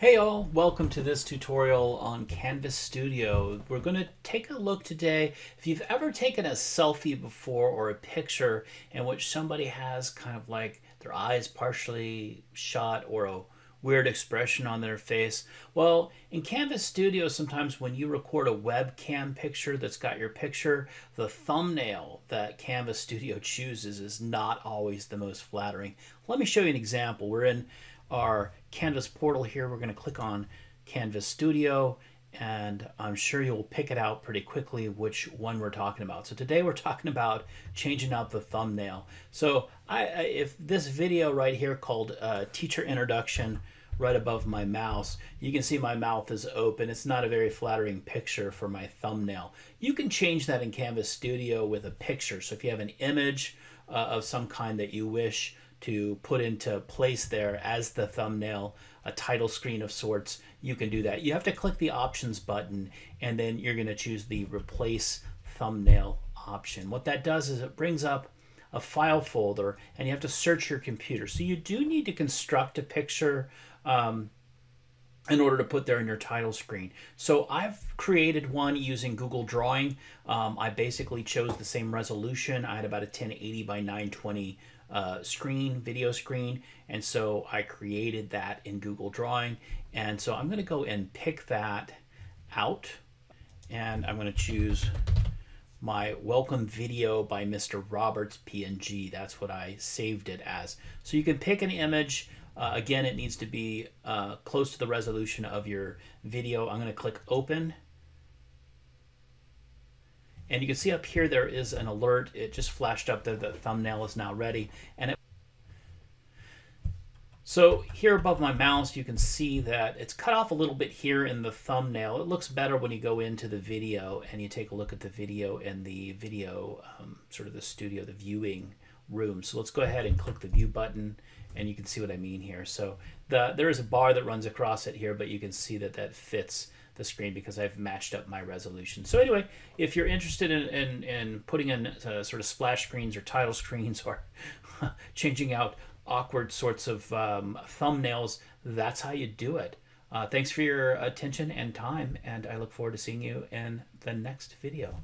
Hey all, welcome to this tutorial on Canvas Studio. We're going to take a look today if you've ever taken a selfie before or a picture in which somebody has kind of like their eyes partially shot or a weird expression on their face. Well, in Canvas Studio, sometimes when you record a webcam picture that's got your picture, the thumbnail that Canvas Studio chooses is not always the most flattering. Let me show you an example. We're in our Canvas portal here. We're going to click on Canvas Studio and I'm sure you'll pick it out pretty quickly which one we're talking about. So today we're talking about changing out the thumbnail. So I, if this video right here called uh, Teacher Introduction right above my mouse, you can see my mouth is open. It's not a very flattering picture for my thumbnail. You can change that in Canvas Studio with a picture. So if you have an image uh, of some kind that you wish to put into place there as the thumbnail, a title screen of sorts, you can do that. You have to click the options button and then you're going to choose the replace thumbnail option. What that does is it brings up a file folder and you have to search your computer. So you do need to construct a picture um, in order to put there in your title screen. So I've created one using Google Drawing. Um, I basically chose the same resolution. I had about a 1080 by 920 uh, screen, video screen. And so I created that in Google Drawing. And so I'm going to go and pick that out. And I'm going to choose my welcome video by Mr. Roberts PNG. That's what I saved it as. So you can pick an image. Uh, again, it needs to be uh, close to the resolution of your video. I'm going to click open. And you can see up here there is an alert. It just flashed up that the thumbnail is now ready. And it so here above my mouse, you can see that it's cut off a little bit here in the thumbnail. It looks better when you go into the video and you take a look at the video and the video, um, sort of the studio, the viewing room. So let's go ahead and click the view button and you can see what I mean here. So the, there is a bar that runs across it here, but you can see that that fits the screen because I've matched up my resolution. So anyway, if you're interested in, in, in putting in uh, sort of splash screens or title screens or changing out awkward sorts of um, thumbnails, that's how you do it. Uh, thanks for your attention and time, and I look forward to seeing you in the next video.